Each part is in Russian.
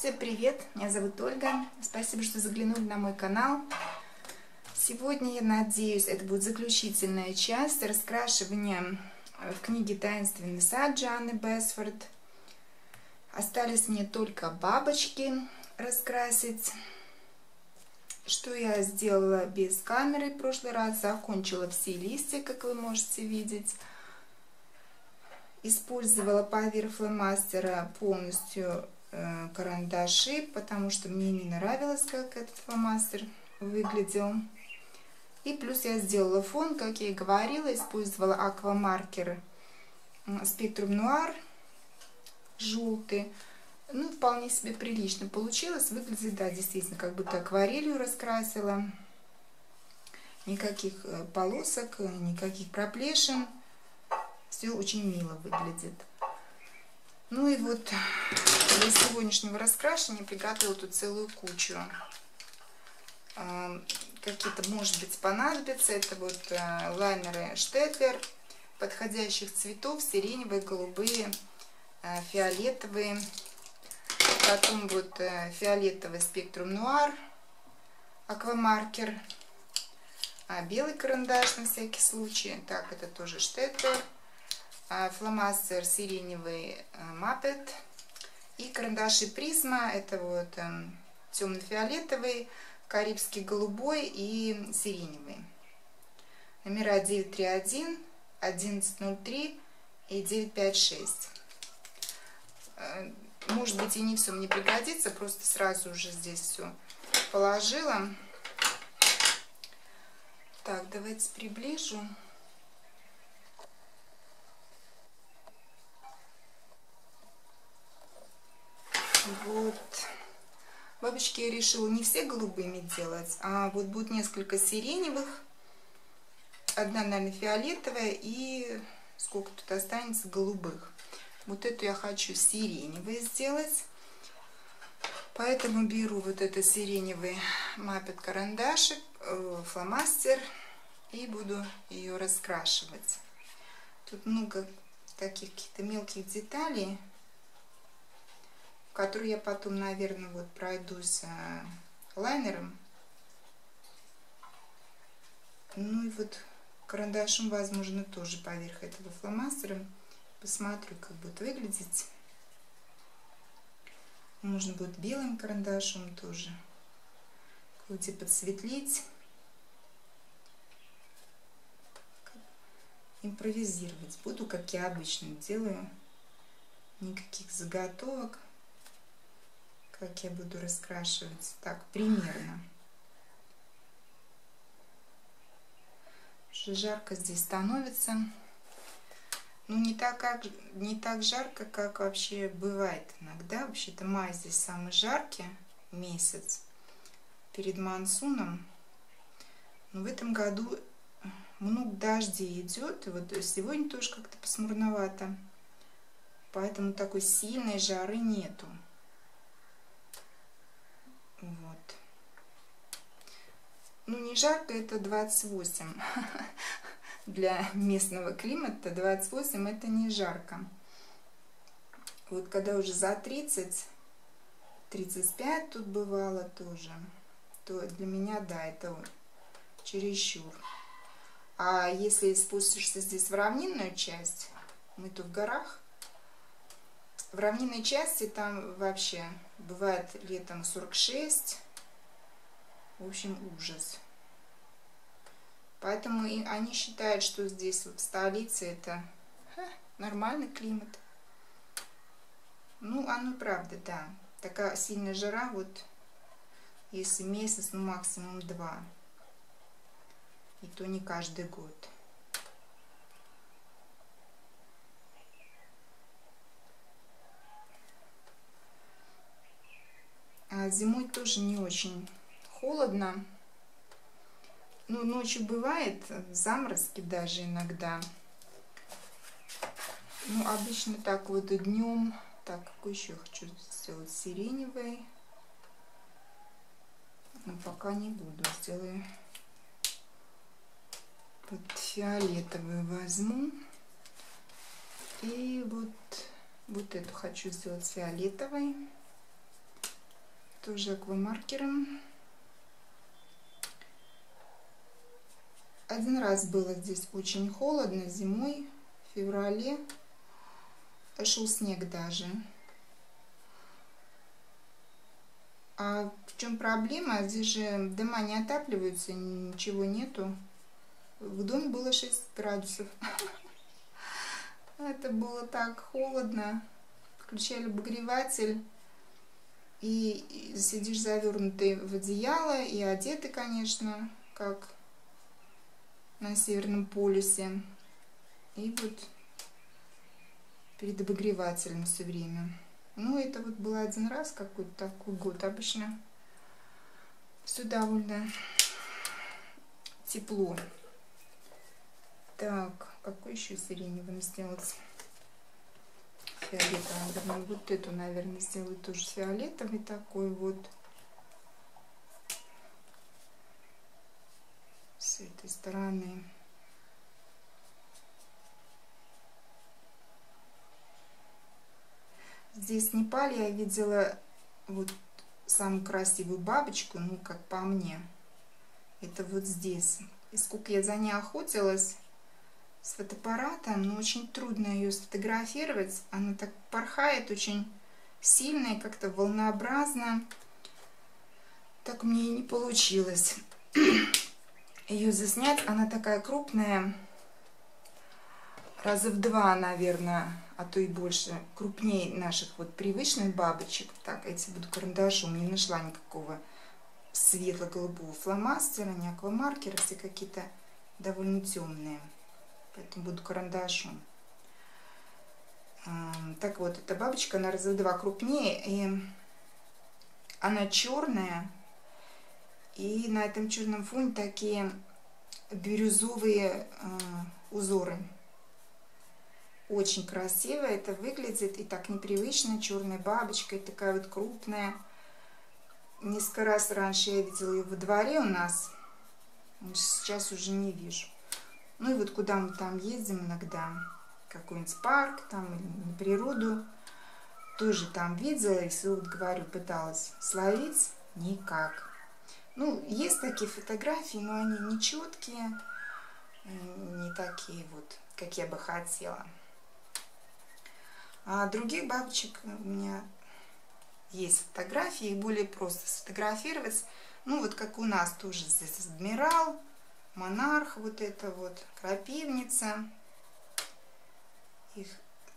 Всем привет! Меня зовут Ольга. Спасибо, что заглянули на мой канал. Сегодня, я надеюсь, это будет заключительная часть раскрашивания в книге «Таинственный сад» Джанны Бесфорд. Остались мне только бабочки раскрасить. Что я сделала без камеры в прошлый раз. Закончила все листья, как вы можете видеть. Использовала поверх фломастера полностью э, карандаши, потому что мне не нравилось, как этот фломастер выглядел. И плюс я сделала фон, как я и говорила, использовала аквамаркер Spectrum Noir желтый. Ну, вполне себе прилично получилось. Выглядит, да, действительно, как будто акварелью раскрасила. Никаких э, полосок, никаких проплешин. Все очень мило выглядит. Ну и вот для сегодняшнего раскрашивания приготовила тут целую кучу. А, какие-то, может быть, понадобятся. Это вот э, лайнеры Штетлер подходящих цветов, сиреневые, голубые, э, фиолетовые. Потом вот э, фиолетовый спектрум нуар, аквамаркер. А белый карандаш на всякий случай. Так, это тоже Штетлер. А, фломастер сиреневый Маппет. И карандаши Призма. Это вот эм, темно-фиолетовый, карибский голубой и сиреневый. Номера 931, 1103 и 956. Э, может быть и не все мне пригодится, просто сразу уже здесь все положила. Так, давайте приближу. Вот. Бабочки я решила не все голубыми делать, а вот будет несколько сиреневых, одна, наверное, фиолетовая и сколько тут останется голубых. Вот эту я хочу сиреневой сделать. Поэтому беру вот этот сиреневый маппет карандашик, э, фломастер и буду ее раскрашивать. Тут много таких каких-то мелких деталей которую я потом, наверное, вот пройдусь э, лайнером. Ну и вот карандашом, возможно, тоже поверх этого фломастера. Посмотрю, как будет выглядеть. Можно будет белым карандашом тоже хоть подсветлить. Импровизировать буду, как я обычно делаю. Никаких заготовок как я буду раскрашивать. Так, примерно. Уже жарко здесь становится. Ну, не так, как, не так жарко, как вообще бывает иногда. Вообще-то май здесь самый жаркий месяц перед монсуном. Но в этом году много дождей идет. И вот сегодня тоже как-то посмурновато. Поэтому такой сильной жары нету. Вот. Ну, не жарко, это 28. Для местного климата 28 это не жарко. Вот когда уже за 30, 35 тут бывало тоже, то для меня, да, это чересчур. А если спустишься здесь в равнинную часть, мы тут в горах, в равнинной части там вообще бывает летом 46. В общем, ужас. Поэтому и они считают, что здесь в столице это ха, нормальный климат. Ну, оно правда, да. Такая сильная жара, вот если месяц, ну максимум два. И то не каждый год. А зимой тоже не очень холодно. Ну, ночью бывает заморозки даже иногда. Ну, обычно так вот днем. Так, какой еще хочу сделать? Сиреневый. Но пока не буду. Сделаю вот фиолетовый возьму. И вот, вот эту хочу сделать фиолетовой. тоже аквамаркером. Один раз было здесь очень холодно зимой, в феврале. Шел снег даже. А в чем проблема? Здесь же дома не отапливаются, ничего нету. В доме было 6 градусов. Это было так холодно. Включали обогреватель. И сидишь завернутый в одеяло и одетый, конечно, как на Северном полюсе. И вот перед обогревателем все время. Ну, это вот был один раз какой-то такой год. Обычно все довольно тепло. Так, какой еще сиреневым сделать? Фиолетовый, наверное, вот эту, наверное, сделаю тоже фиолетовый такой вот. Этой стороны. Здесь в Непале я видела вот самую красивую бабочку, ну, как по мне. Это вот здесь. И сколько я за ней охотилась, с фотоаппаратом, но очень трудно ее сфотографировать. Она так порхает очень сильно и как-то волнообразно. Так мне и не получилось ее заснять. Она такая крупная, раза в два, наверное, а то и больше, крупнее наших вот привычных бабочек. Так, эти буду карандашом, не нашла никакого светло-голубого фломастера, не аквамаркера, все какие-то довольно темные поэтому буду карандашом. Так вот, эта бабочка, она раза в два крупнее, и она черная, и на этом черном фоне такие бирюзовые а, узоры. Очень красиво это выглядит, и так непривычно, черная бабочка, и такая вот крупная. Несколько раз раньше я видела ее во дворе у нас, сейчас уже не вижу. Ну и вот куда мы там ездим иногда, какой-нибудь парк там или на природу, тоже там видела, и вот говорю, пыталась словить, никак. Ну, есть такие фотографии, но они не четкие, не такие вот, как я бы хотела. А других бабочек у меня есть фотографии, их более просто сфотографировать. Ну, вот как у нас тоже здесь адмирал, монарх, вот это вот, крапивница. Их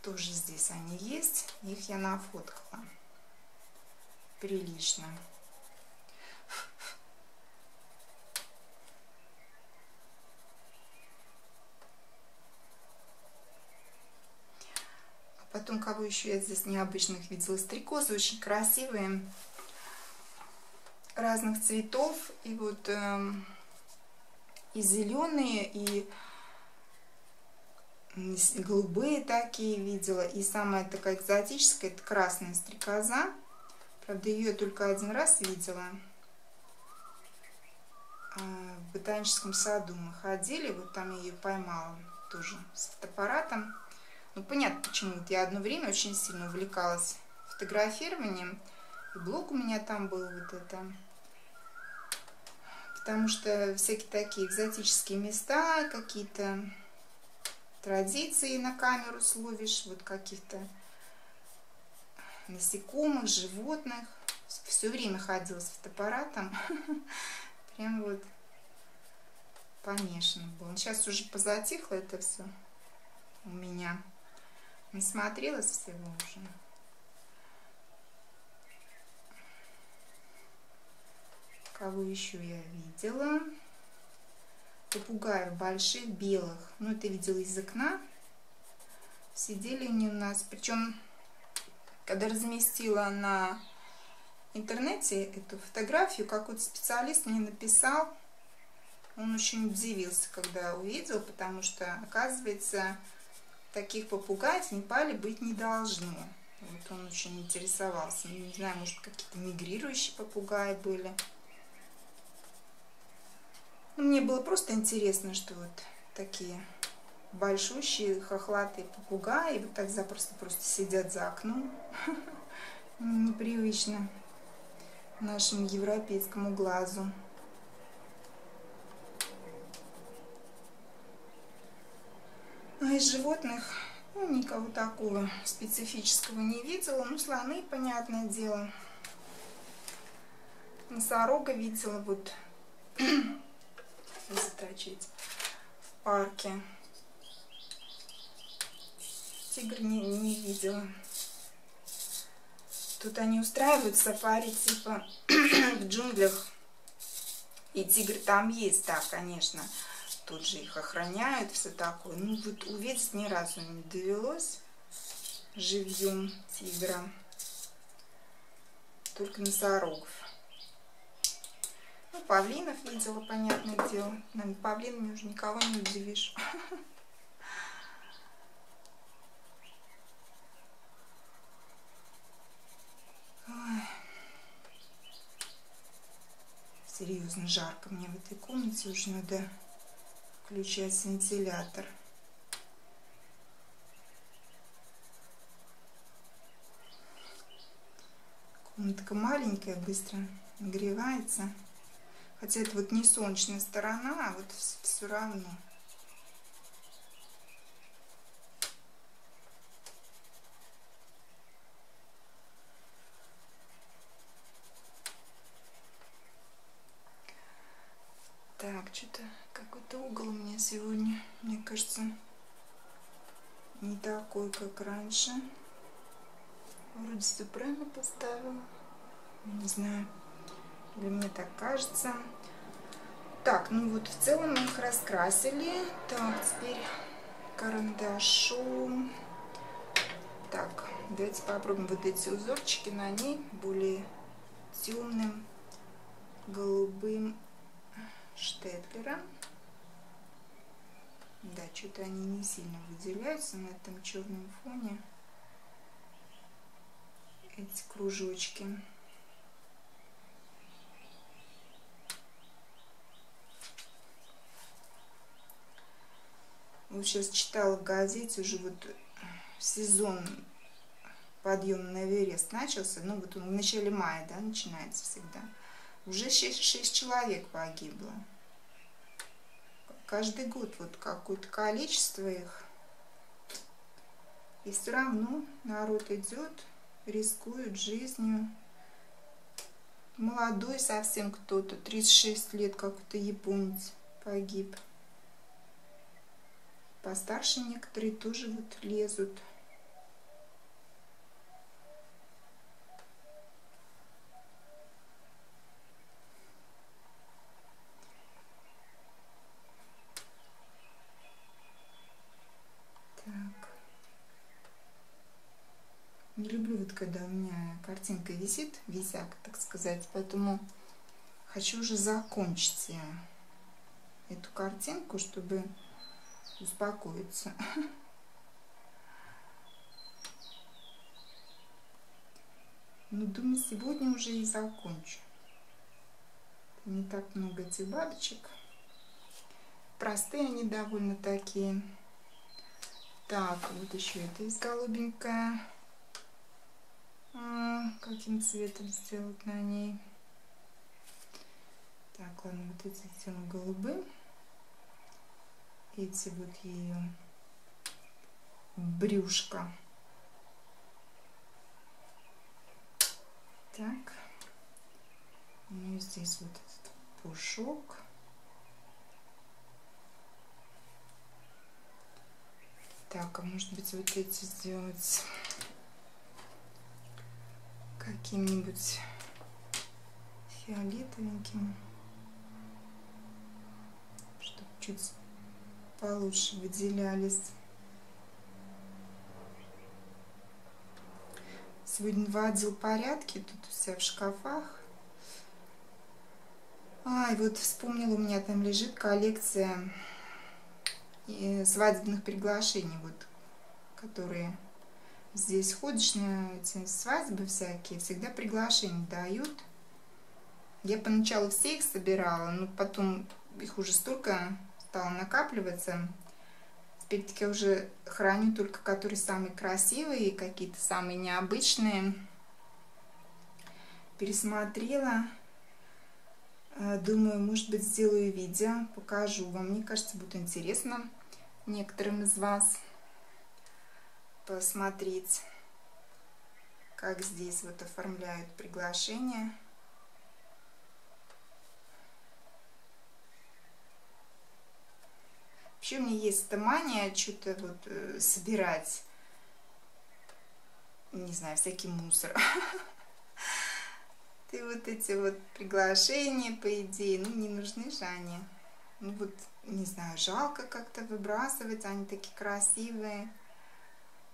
тоже здесь они есть. Их я нафоткала. Прилично. Потом, кого еще я здесь необычных видела, стрекозы очень красивые, разных цветов. И вот эм, и зеленые, и голубые такие видела. И самая такая экзотическая, это красная стрекоза. Правда, ее только один раз видела. А, в ботаническом саду мы ходили, вот там я ее поймала тоже с фотоаппаратом. Ну, понятно, почему. Вот я одно время очень сильно увлекалась фотографированием. И блог у меня там был вот это потому что всякие такие экзотические места, какие-то традиции на камеру словишь, вот каких-то насекомых, животных. Все время ходила с фотоаппаратом. Прям вот помешано было. Сейчас уже позатихло это все у меня. Насмотрелась всего уже. Кого еще я видела? Попугаев больших, белых. Ну, это видела из окна. Сидели они у нас. Причем, когда разместила на интернете эту фотографию, какой-то специалист мне написал, он очень удивился, когда увидел, потому что, оказывается, таких попугаев в Непале быть не должно. Вот он очень интересовался. Не знаю, может, какие-то мигрирующие попугаи были. Ну, мне было просто интересно, что вот такие большущие хохлатые попугаи вот так запросто просто сидят за окном. Непривычно. нашему европейскому глазу. Из животных ну, никого такого специфического не видела. Ну, слоны, понятное дело. Носорога видела вот заточить в парке. Тигр не, не видела. Тут они устраивают сафари типа в джунглях. И тигр там есть, да, конечно. Тут же их охраняют, все такое. Ну вот увидеть ни разу не довелось живьем тигра. Только носорогов. Ну, павлинов видела, понятное дело. Наверное, павлинами уже никого не удивишь. Серьезно жарко мне в этой комнате. Уже надо включать вентилятор. Комнатка маленькая, быстро нагревается. Хотя это вот не солнечная сторона, а вот все равно. Так, что-то какой-то угол у меня сегодня, мне кажется, не такой, как раньше. Вроде все правильно поставила. Не знаю, или мне так кажется. Так, ну вот в целом мы их раскрасили. Так, теперь карандашом. Так, давайте попробуем вот эти узорчики на ней более темным голубым штетлера. Да, что-то они не сильно выделяются на этом черном фоне. Эти кружочки. Вот сейчас читала в газете, уже вот сезон подъема на Эверест начался, ну вот он в начале мая, да, начинается всегда. Уже 6, 6 человек погибло. Каждый год вот какое-то количество их. И все равно народ идет, рискует жизнью. Молодой совсем кто-то, 36 лет, какой-то японец погиб. Постарше некоторые тоже вот лезут. Не люблю вот когда у меня картинка висит, висяк, так сказать, поэтому хочу уже закончить эту картинку, чтобы успокоиться. Ну, думаю, сегодня уже и закончу. Не так много этих бабочек. Простые они довольно такие. Так, вот еще это из голубенькая. А, каким цветом сделать на ней. Так, ладно, вот эти сделаем голубым. Эти вот ее брюшко. Так. Ну и здесь вот этот пушок. Так, а может быть вот эти сделать каким-нибудь фиолетовеньким, чтобы чуть получше выделялись. Сегодня вводил порядки тут у себя в шкафах. А, и вот вспомнила, у меня там лежит коллекция свадебных приглашений, вот, которые здесь ходишь на эти свадьбы всякие, всегда приглашения дают. Я поначалу все их собирала, но потом их уже столько стало накапливаться. Теперь таки я уже храню только которые самые красивые, какие-то самые необычные. пересмотрела. Э, думаю, может быть, сделаю видео, покажу вам. Мне кажется, будет интересно некоторым из вас посмотреть, как здесь вот оформляют приглашение. Вообще у меня есть эта мания что-то вот э, собирать, не знаю, всякий мусор. Ты вот эти вот приглашения, по идее, ну не нужны же они. Ну вот, не знаю, жалко как-то выбрасывать, они такие красивые.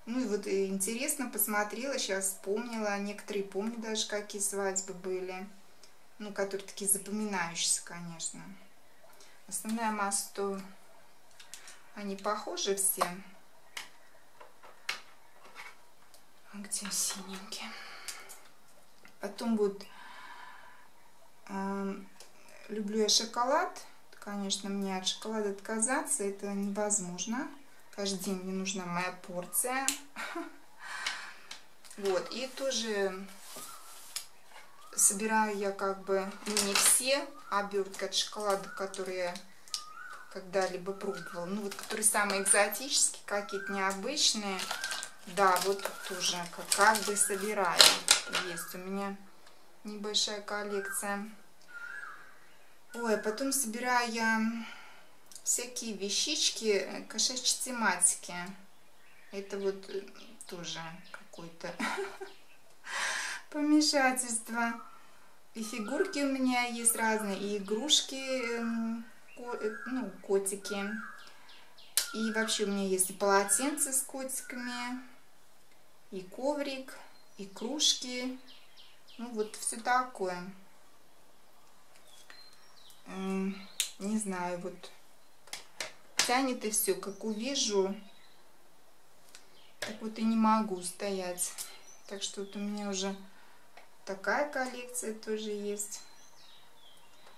Ну и вот интересно посмотрела, сейчас вспомнила, некоторые помню даже, какие свадьбы были. Ну, которые такие запоминающиеся, конечно. Основная масса то они похожи все. А где синенькие? Потом будет... Э, люблю я шоколад. Конечно, мне от шоколада отказаться это невозможно. День мне нужна моя порция. Вот, и тоже собираю я как бы, ну не все обертки от шоколада, которые когда-либо пробовала. Ну, вот, которые самые экзотические, какие-то необычные. Да, вот тоже как, как бы собираю. Есть у меня небольшая коллекция. Ой, потом собираю я всякие вещички э, кошачьей тематики. Это вот э, тоже какое-то помешательство. И фигурки у меня есть разные, и игрушки эм, Э, ну, котики. И вообще у меня есть и полотенце с котиками, и коврик, и кружки. Ну, вот все такое. Не знаю, вот тянет и все. Как увижу, так вот и не могу стоять. Так что вот у меня уже такая коллекция тоже есть.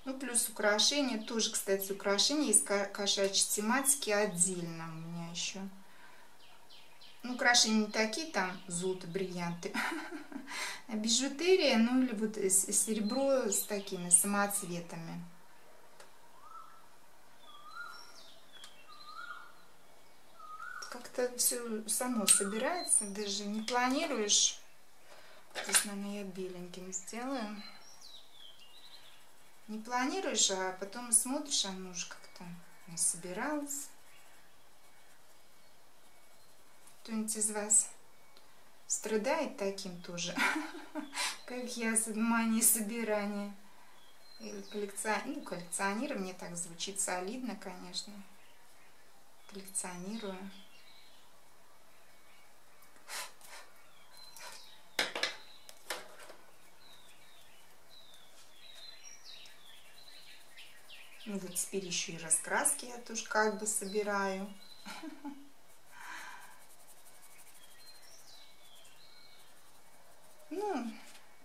Ну, плюс украшения. Тоже, кстати, украшения из кошачьей тематики отдельно у меня еще. Ну, украшения не такие, там золото, бриллианты. А бижутерия, ну или вот серебро с такими самоцветами. Как-то все само собирается, даже не планируешь. Здесь, наверное, я беленьким сделаю не планируешь, а потом смотришь, оно уже как-то собиралось. Кто-нибудь из вас страдает таким тоже, как я, с манией собирания? Или коллекционирование, ну, коллекционирование так звучит солидно, конечно. Коллекционирую. Ну вот теперь еще и раскраски я тоже как бы собираю. Ну,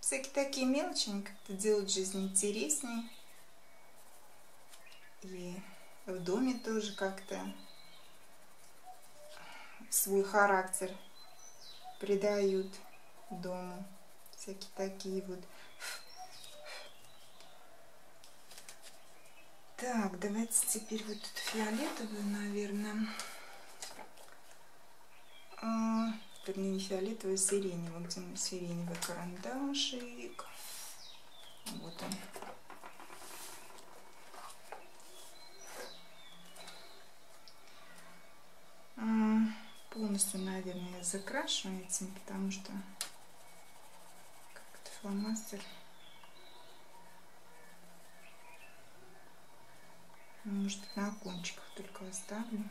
всякие такие мелочи, они как-то делают жизнь интереснее. И в доме тоже как-то свой характер придают дому. Всякие такие вот Так, давайте теперь вот эту фиолетовую, наверное. А, вернее, не фиолетовую, а сиреневую. Где мой сиреневый карандашик? Вот он. А, полностью, наверное, я закрашу этим, потому что как-то фломастер Может на кончиках только оставлю.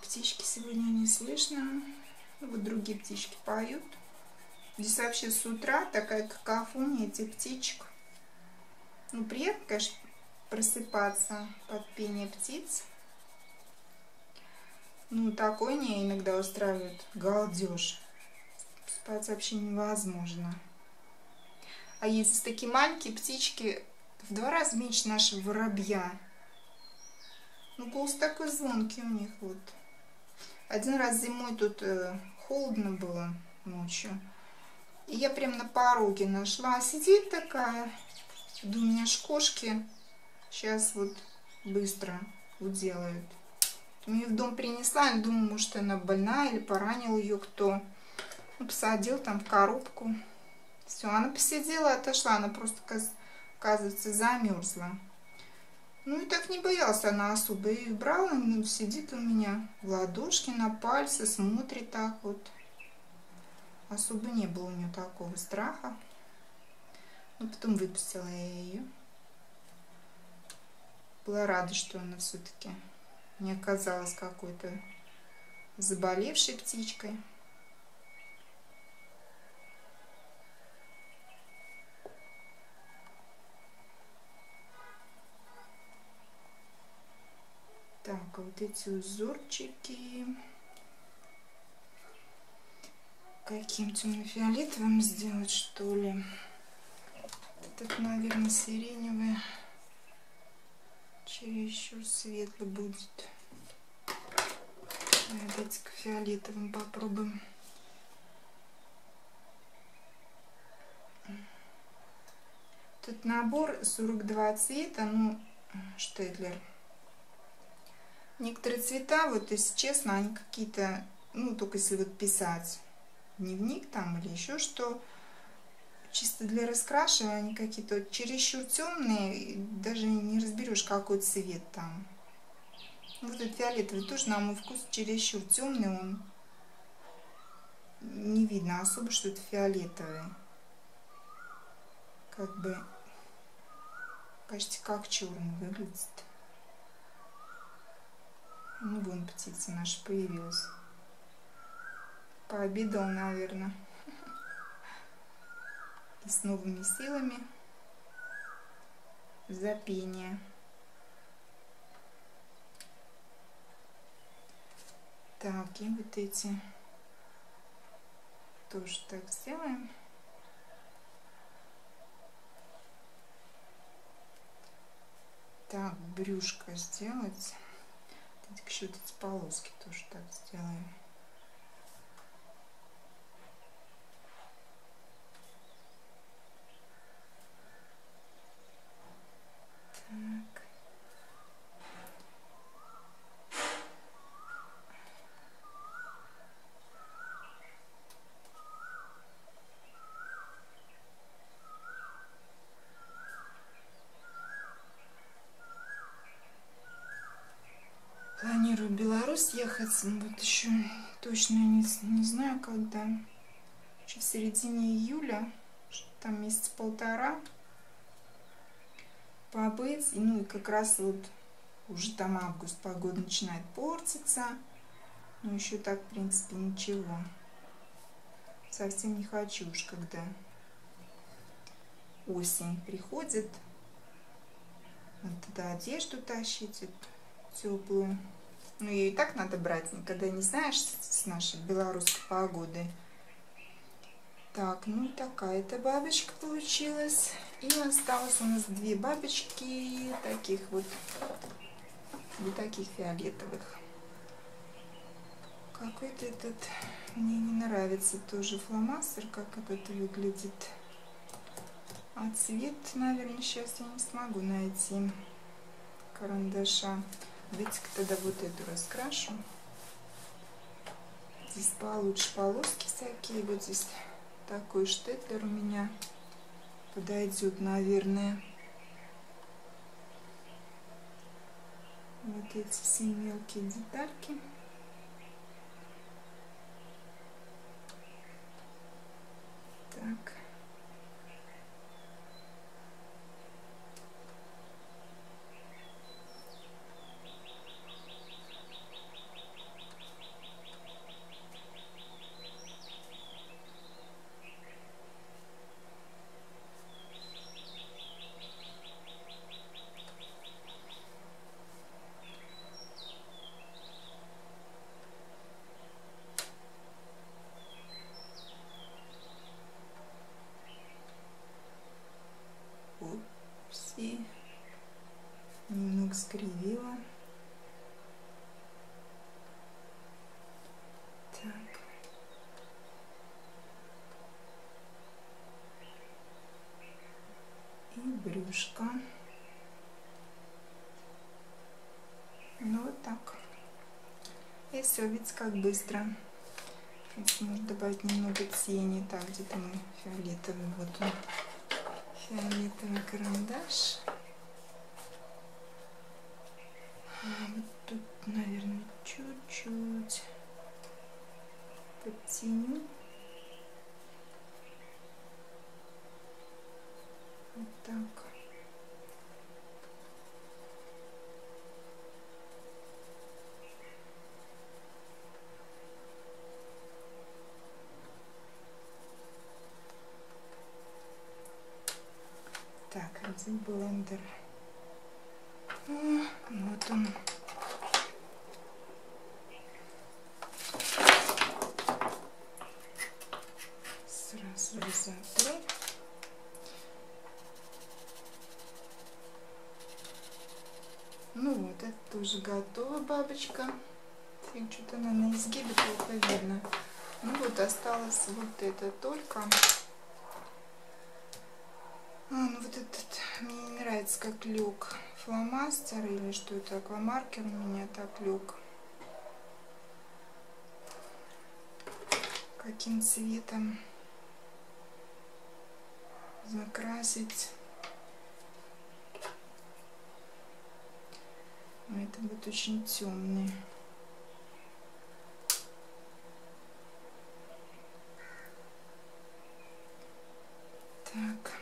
Птички сегодня не слышно. Вот другие птички поют. Здесь вообще с утра такая какофония этих птичек. Ну, приятно, конечно, просыпаться под пение птиц. Ну, такой не иногда устраивает галдеж. спать вообще невозможно. А есть такие маленькие птички, в два раза меньше нашего воробья. Ну, голос такой звонкий у них вот. Один раз зимой тут э, холодно было ночью. И я прям на пороге нашла. Сидит такая. Думаю, у меня ж кошки сейчас вот быстро уделают. Мне в дом принесла, я думаю, может она больна или поранил ее кто. Ну, посадил там в коробку. Все, она посидела, отошла, она просто, оказывается, замерзла. Ну и так не боялась она особо. И брала, ну, сидит у меня в ладошке, на пальце, смотрит так вот. Особо не было у нее такого страха. Но потом выпустила я ее. Была рада, что она все-таки не оказалась какой-то заболевшей птичкой. Так, а вот эти узорчики каким темно-фиолетовым сделать, что ли? Этот, наверное, сиреневый чересчур светлый будет. Давайте к фиолетовым попробуем. Тут набор 42 цвета, ну, Штедлер. Некоторые цвета, вот если честно, они какие-то, ну, только если вот писать дневник там или еще что, чисто для раскрашивания, они какие-то чересчур темные, даже не разберешь, какой цвет там. Вот этот фиолетовый тоже, на мой вкус, чересчур темный, он не видно особо, что это фиолетовый. Как бы почти как черный выглядит. Ну, вон птица наша появилась. Пообедал, наверное. И с новыми силами за пение. Так, и вот эти тоже так сделаем. Так, брюшко сделать. Еще вот эти полоски тоже так сделаем. Беларусь ехать, ну, вот еще точно не, не знаю когда. Еще в середине июля, там месяц полтора побыть. Ну и как раз вот уже там август, погода начинает портиться. Но еще так, в принципе, ничего. Совсем не хочу уж, когда осень приходит. Вот тогда одежду тащить теплую. Ну, ее и так надо брать, никогда не знаешь с нашей белорусской погодой. Так, ну такая-то бабочка получилась. И осталось у нас две бабочки, таких вот, вот таких фиолетовых. Какой-то этот мне не нравится тоже фломастер, как этот выглядит. А цвет, наверное, сейчас я не смогу найти карандаша. Давайте-ка тогда вот эту раскрашу. Здесь получше полоски всякие. Вот здесь такой штетлер у меня подойдет, наверное. Вот эти все мелкие детальки. Так. Все, видите, как быстро. Здесь можно добавить немного тени. Так, где-то мой фиолетовый. Вот он. Фиолетовый карандаш. А вот тут, наверное, чуть-чуть подтяню. Вот так. Где блендер? Вот он. Сразу разотру. Ну вот, это тоже готова бабочка. Что-то она на изгибе плохо видно. Ну вот, осталось вот это только. А, ну вот этот, мне нравится, как люк фломастер или что это, аквамаркер у меня так люк. Каким цветом закрасить. Но это будет очень темный. Так.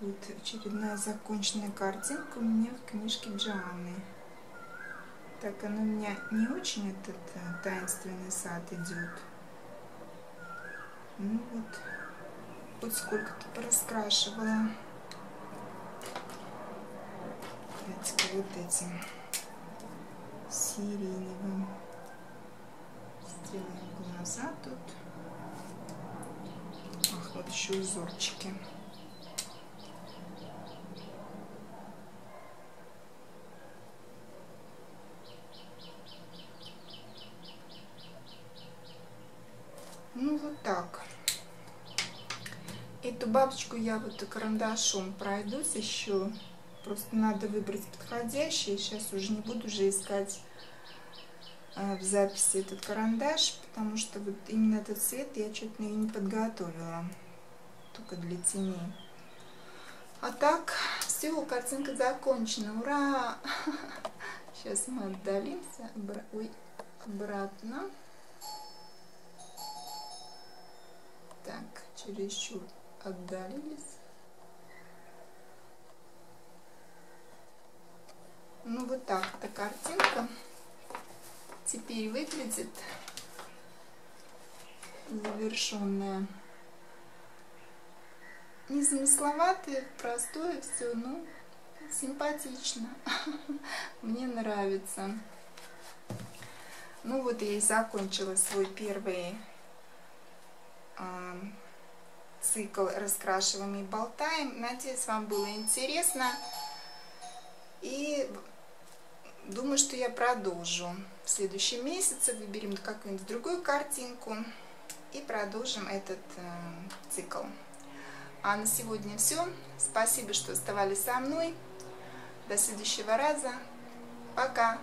вот очередная законченная картинка у меня в книжке Джоанны. Так, она у меня не очень этот э, таинственный сад идет. Ну вот, хоть сколько-то пораскрашивала. Давайте-ка вот этим сиреневым сделаем глаза тут. Ах, вот еще узорчики. Ну вот так. Эту бабочку я вот карандашом пройдусь еще. Просто надо выбрать подходящий. Сейчас уже не буду уже искать э, в записи этот карандаш, потому что вот именно этот цвет я что-то не подготовила. Только для теней. А так, все, картинка закончена. Ура! Сейчас мы отдалимся. Ой, обратно. Так, чересчур отдалились. Ну, вот так эта картинка теперь выглядит завершенная. Незамысловатое, простое все, ну, симпатично. Мне нравится. Ну вот я и закончила свой первый цикл «Раскрашиваем и болтаем». Надеюсь, вам было интересно. И думаю, что я продолжу. В следующем месяце выберем какую-нибудь другую картинку и продолжим этот э, цикл. А на сегодня все. Спасибо, что оставались со мной. До следующего раза. Пока!